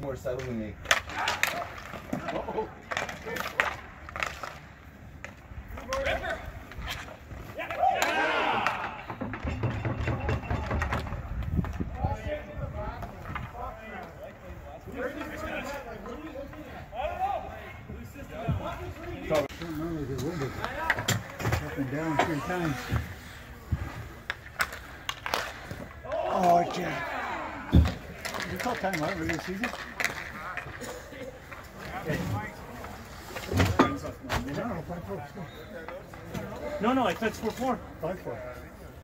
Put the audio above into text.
more settled than me. Normally they would have up and down three times. Oh, Jack. You call time out regular season? No, no, five four. No, no, I four. Five four.